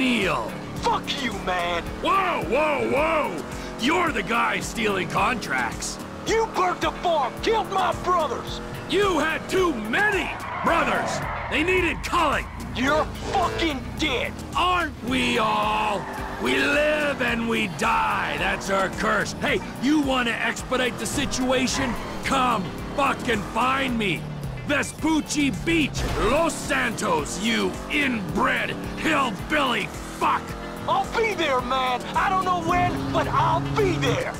Fuck you, man! Whoa, whoa, whoa! You're the guy stealing contracts. You burnt the farm, killed my brothers! You had too many brothers. They needed culling. You're fucking dead! Aren't we all? We live and we die. That's our curse. Hey, you want to expedite the situation? Come fucking find me. Vespucci Beach, Los Santos, you inbred hillbilly fuck! I'll be there, man! I don't know when, but I'll be there!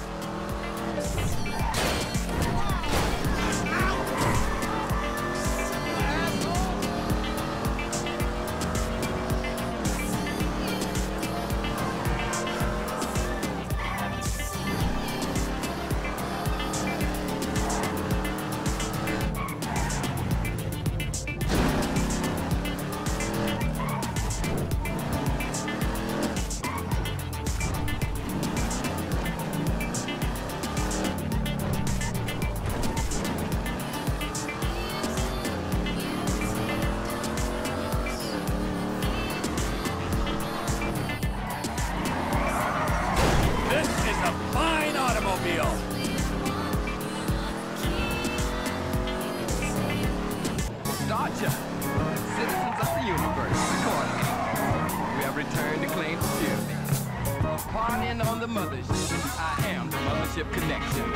Field. On the mothership, I am the mothership connection.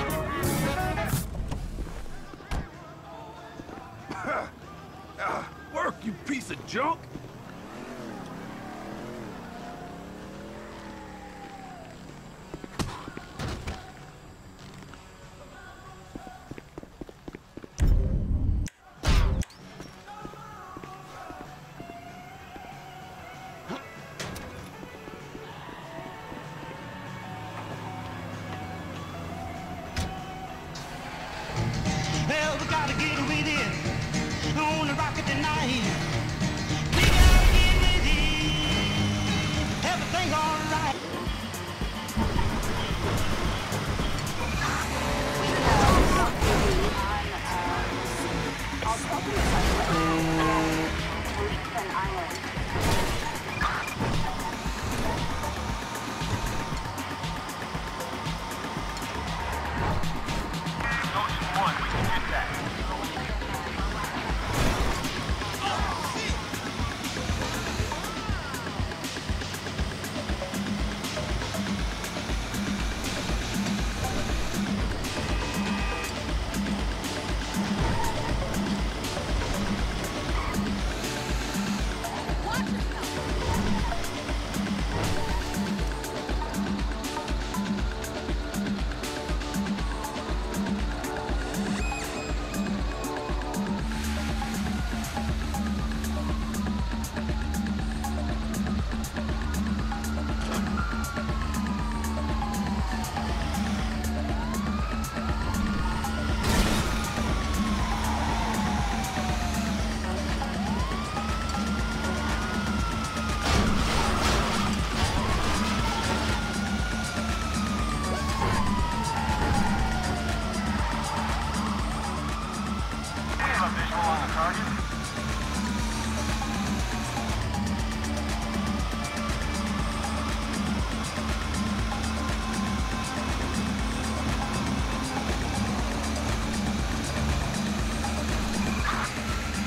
Ah, work, you piece of junk!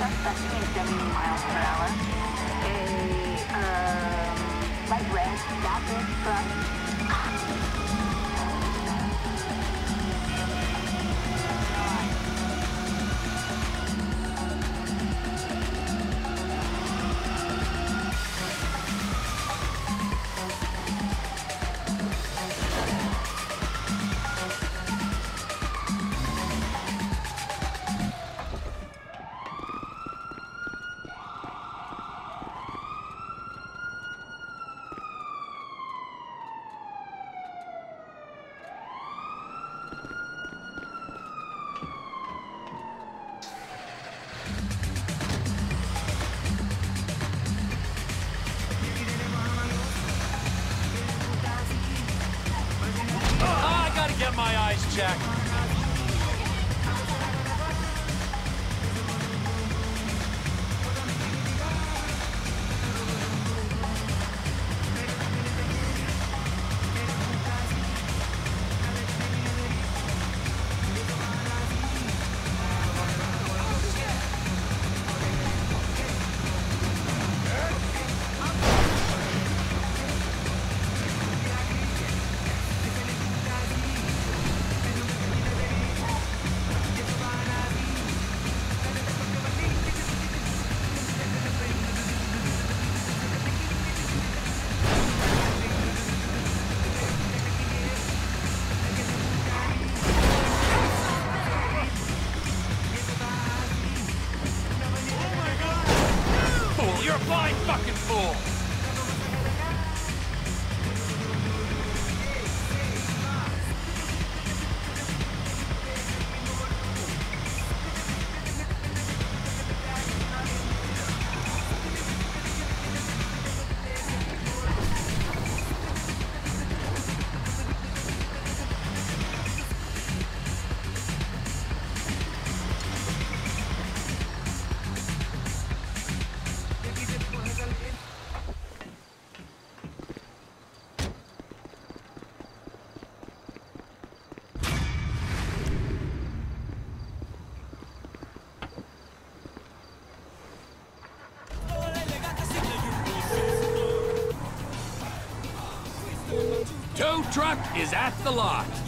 Suspect is 70 miles per hour. A um, light red, rapid truck. Truck is at the lot.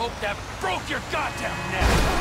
Hope that broke your goddamn neck.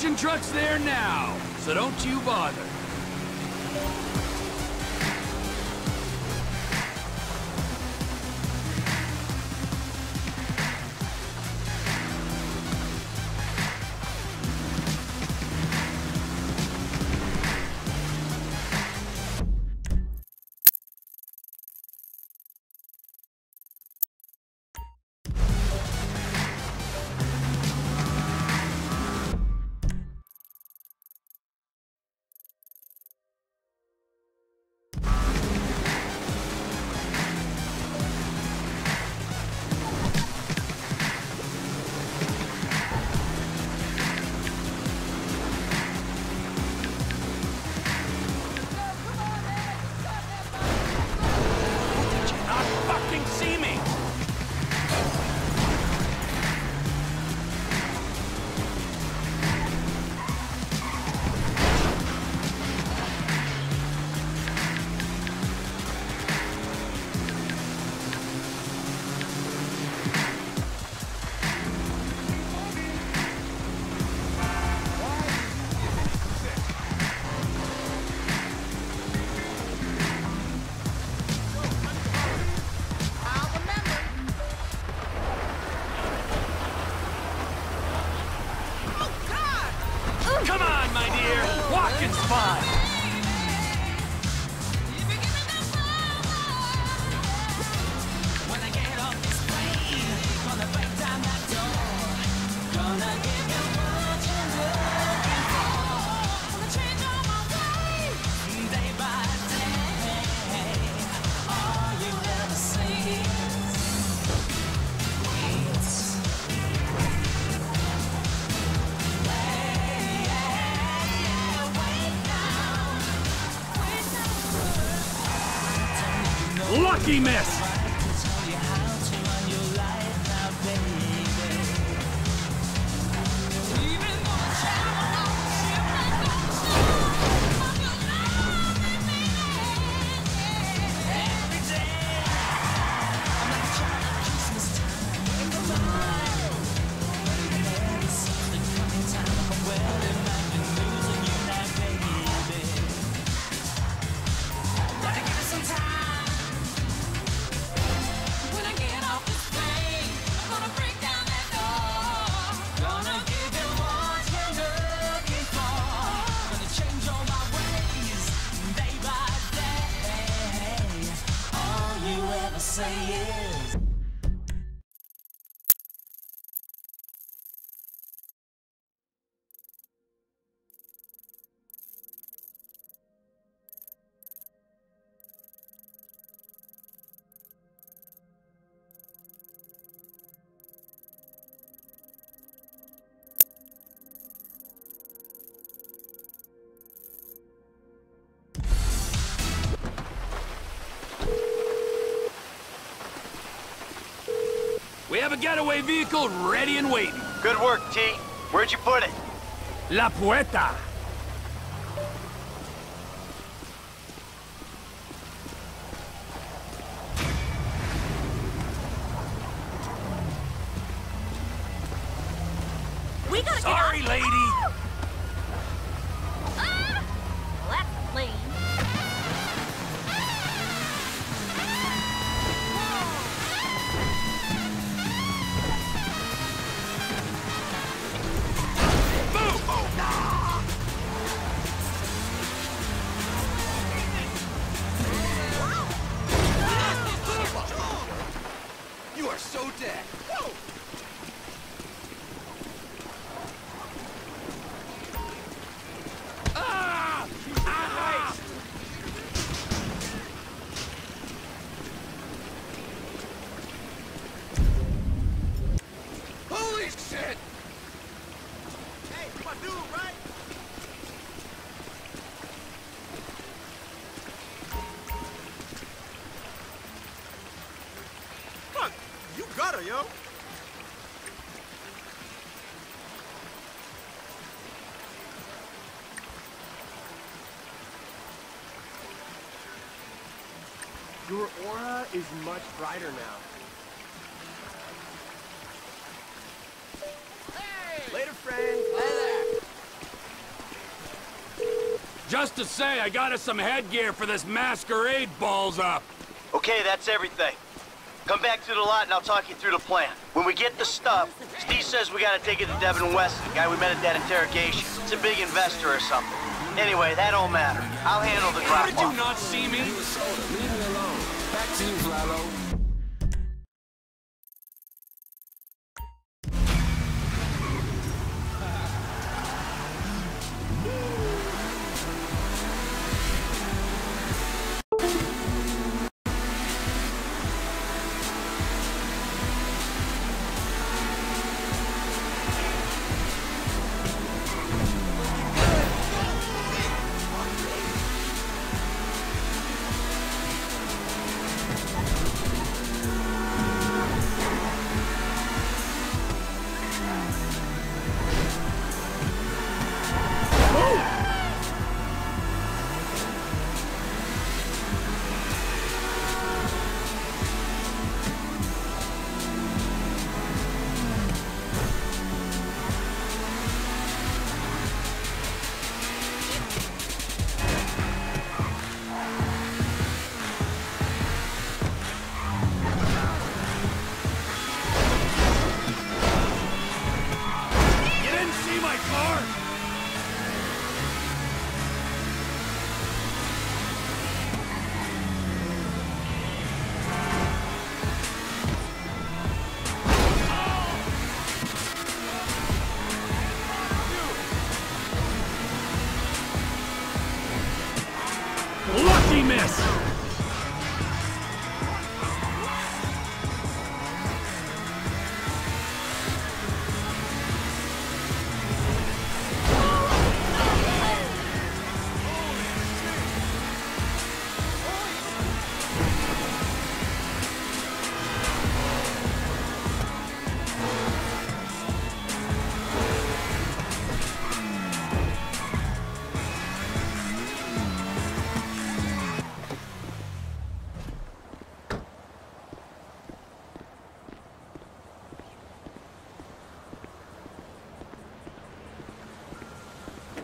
Truck's there now, so don't you bother. Lucky miss! Getaway vehicle ready and waiting. Good work, T. Where'd you put it? La Puerta. much brighter now. Later, friend. Just to say, I got us some headgear for this masquerade balls up. Okay, that's everything. Come back to the lot and I'll talk you through the plan. When we get the stuff, Steve says we gotta take it to Devin Weston, the guy we met at that interrogation. It's a big investor or something. Anyway, that don't matter. I'll handle the drop Did you not see me? To you.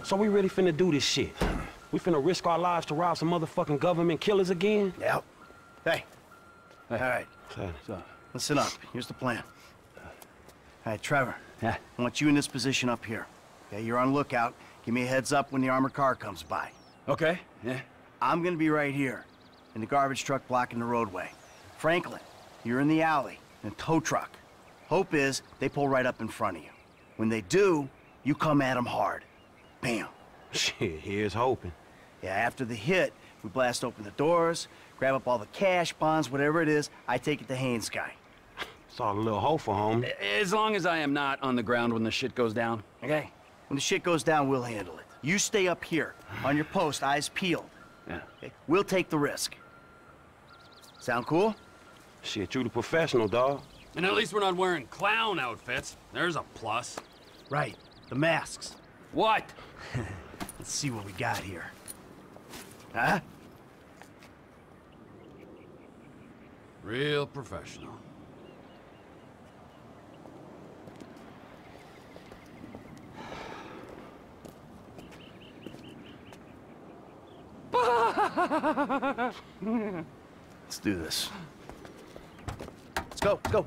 So we really finna do this shit. We finna risk our lives to rob some motherfucking government killers again? Yep. Hey. All right, So, so, listen up. Here's the plan. All right, Trevor. Yeah. I want you in this position up here. Okay, you're on lookout. Give me a heads up when the armored car comes by. okay, yeah. I'm gonna be right here, in the garbage truck blocking the roadway. Franklin, you're in the alley, in a tow truck. Hope is they pull right up in front of you. When they do, you come at them hard. Bam. Shit, here's hoping. Yeah, after the hit, we blast open the doors, grab up all the cash, bonds, whatever it is. I take it to Haines guy. Saw a little hope for home. As long as I am not on the ground when the shit goes down. Okay? When the shit goes down, we'll handle it. You stay up here, on your post, eyes peeled. Yeah. Okay? We'll take the risk. Sound cool? Shit, you the professional, dog. And at least we're not wearing clown outfits. There's a plus. Right. The masks. What? Let's see what we got here. Huh? Real professional. Let's do this. Let's go, let's go.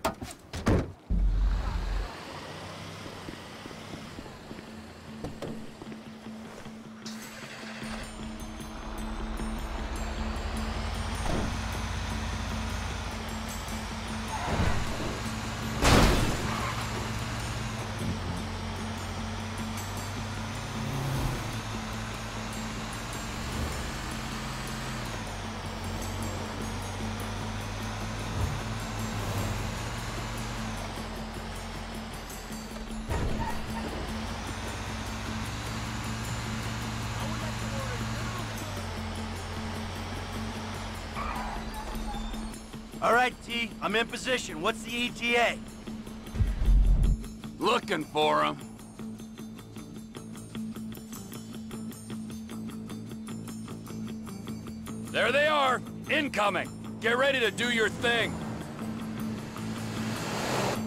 All right, T, I'm in position. What's the ETA? Looking for him. There they are! Incoming! Get ready to do your thing!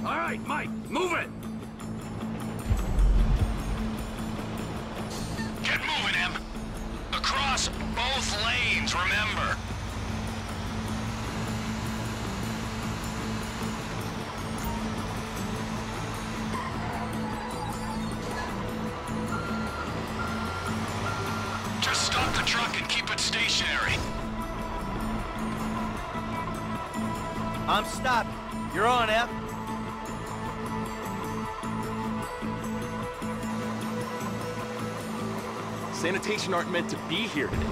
All right, Mike, move it! Get moving, him. Across both lanes, remember! Sanitation aren't meant to be here today.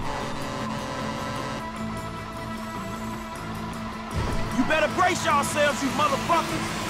You better brace yourselves, you motherfuckers!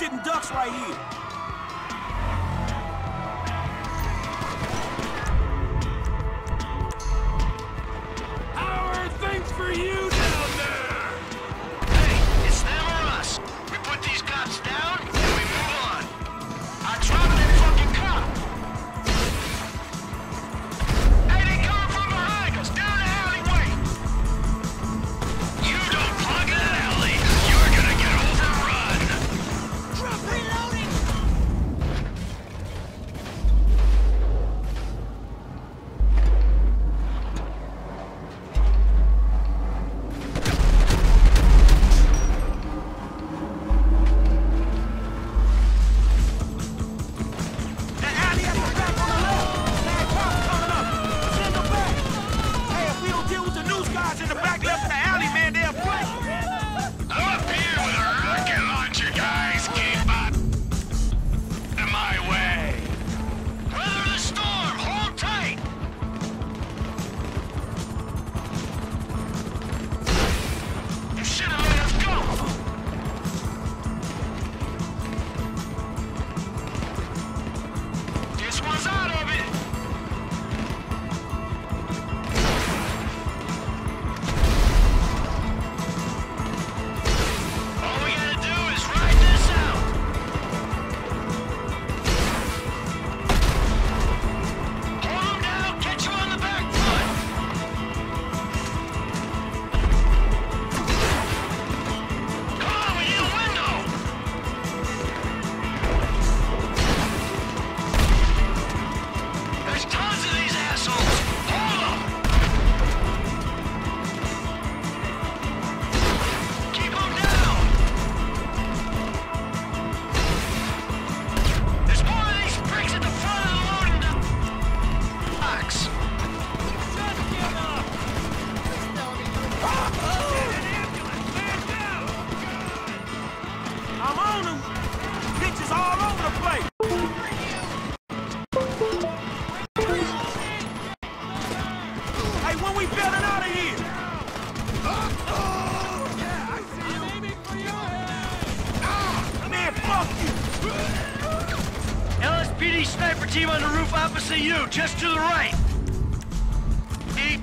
Sitting ducks right here. Hey, when we bailing out of here? Uh, yeah, I see you. I'm aiming for you. Ah, man, fuck you. LSPD sniper team on the roof opposite you, just to the right. Deep.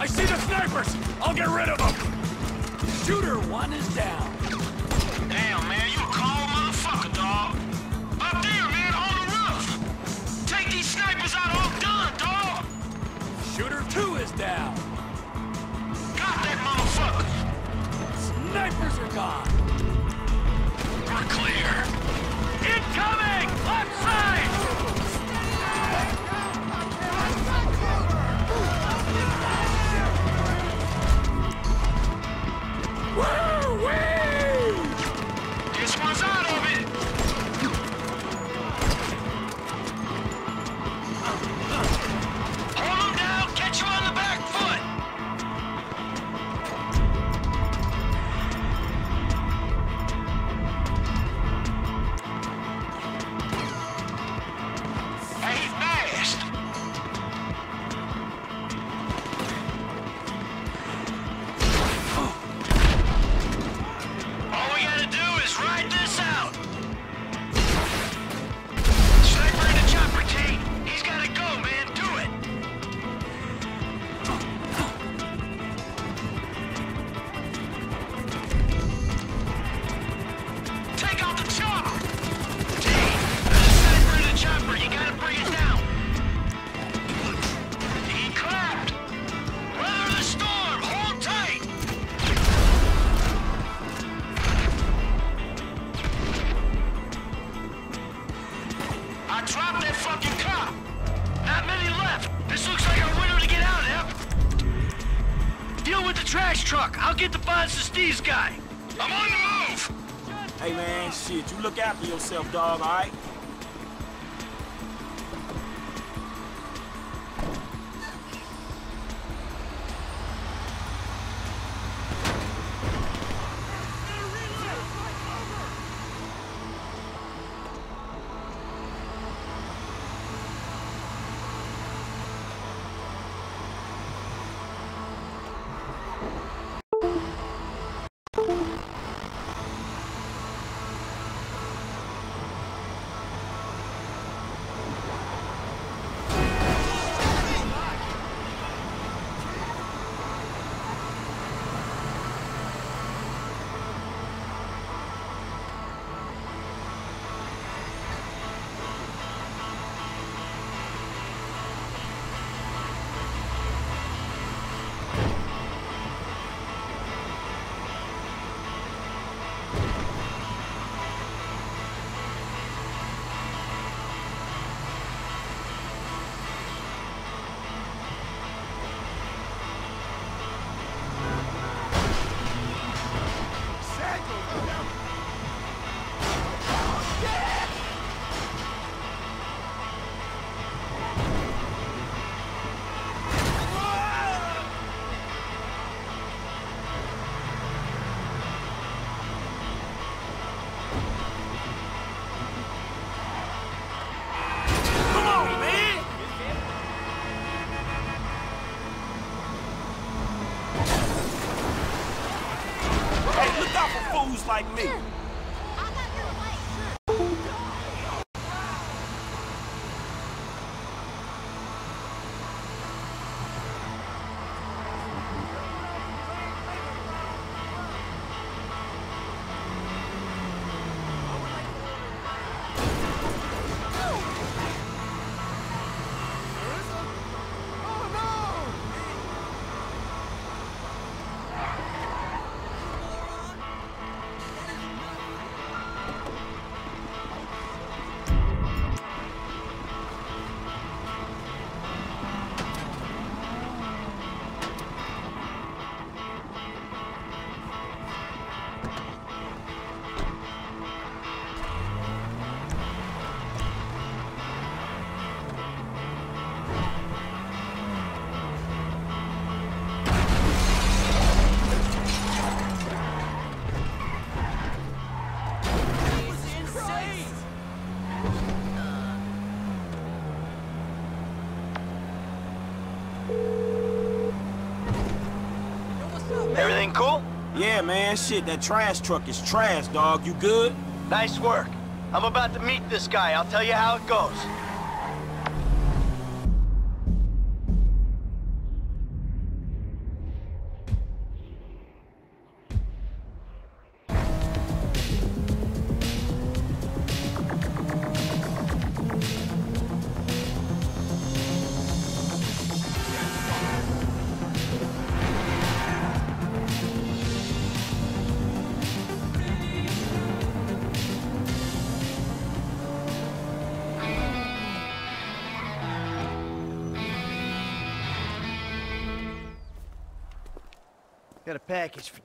I see the snipers! I'll get rid of them! Shooter one is down. Damn, man, you a cold motherfucker, dog. Up there, man, on the roof. Take these snipers out all done, dog. Shooter two is down. Got that motherfucker. Snipers are gone. We're clear. Incoming! Left side! Yourself, dog, alright? Come like me! Yeah, man, shit, that trash truck is trash, dog. You good? Nice work. I'm about to meet this guy. I'll tell you how it goes.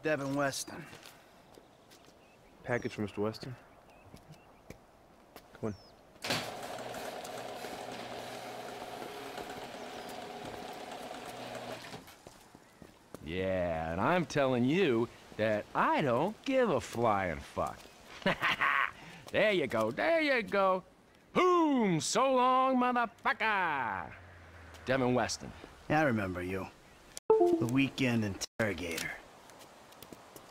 Devin Weston. Package for Mr. Weston. Come on. Yeah, and I'm telling you that I don't give a flying fuck. there you go, there you go. Boom! So long, motherfucker! Devin Weston. Yeah, I remember you. The weekend interrogator.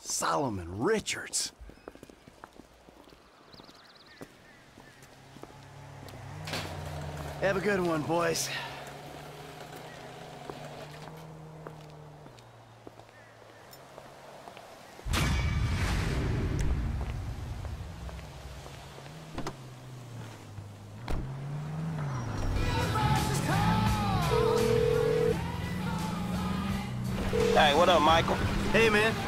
Solomon Richards. Have a good one, boys. Hey, what up, Michael? Hey, man.